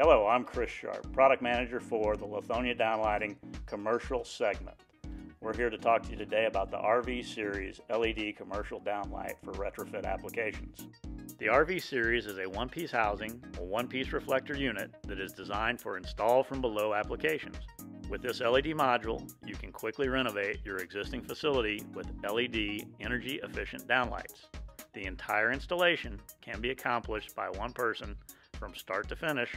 Hello, I'm Chris Sharp, Product Manager for the Lithonia Downlighting Commercial segment. We're here to talk to you today about the RV Series LED commercial downlight for retrofit applications. The RV Series is a one-piece housing, a one-piece reflector unit that is designed for install from below applications. With this LED module, you can quickly renovate your existing facility with LED energy efficient downlights. The entire installation can be accomplished by one person from start to finish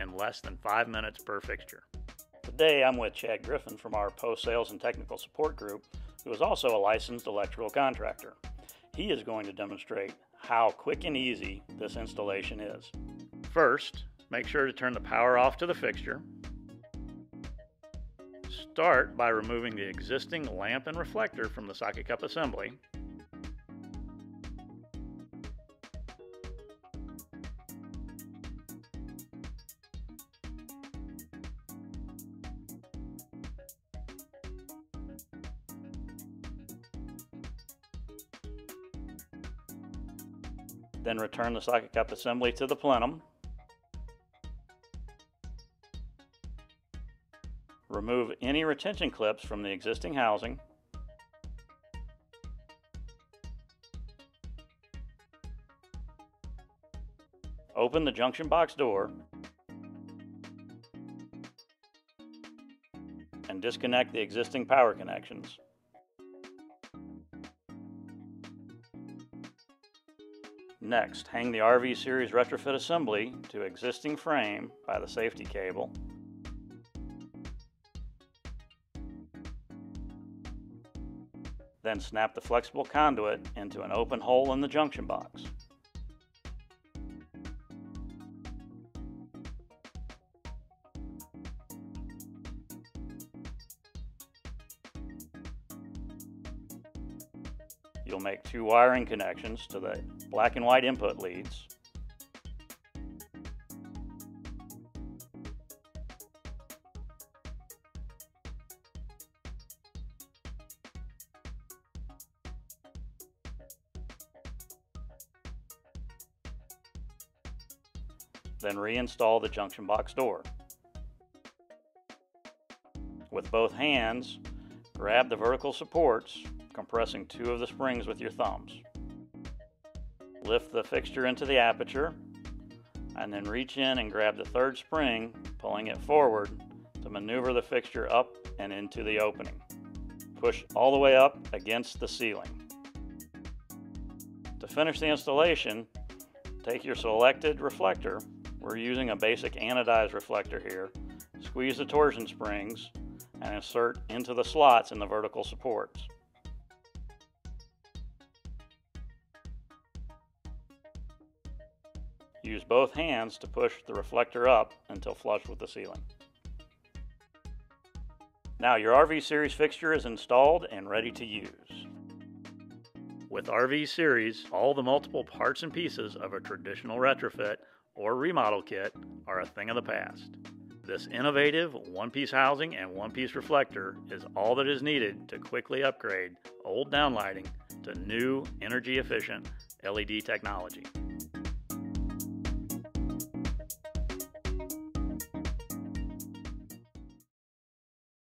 in less than five minutes per fixture. Today I'm with Chad Griffin from our post sales and technical support group, who is also a licensed electrical contractor. He is going to demonstrate how quick and easy this installation is. First, make sure to turn the power off to the fixture. Start by removing the existing lamp and reflector from the socket cup assembly Then return the socket cup assembly to the plenum. Remove any retention clips from the existing housing. Open the junction box door and disconnect the existing power connections. Next, hang the RV Series retrofit assembly to existing frame by the safety cable. Then snap the flexible conduit into an open hole in the junction box. You'll make two wiring connections to the black and white input leads. Then reinstall the junction box door. With both hands, grab the vertical supports compressing two of the springs with your thumbs. Lift the fixture into the aperture and then reach in and grab the third spring, pulling it forward to maneuver the fixture up and into the opening. Push all the way up against the ceiling. To finish the installation, take your selected reflector, we're using a basic anodized reflector here, squeeze the torsion springs and insert into the slots in the vertical supports. Use both hands to push the reflector up until flush with the ceiling. Now your RV Series fixture is installed and ready to use. With RV Series, all the multiple parts and pieces of a traditional retrofit or remodel kit are a thing of the past. This innovative one-piece housing and one-piece reflector is all that is needed to quickly upgrade old downlighting to new energy efficient LED technology.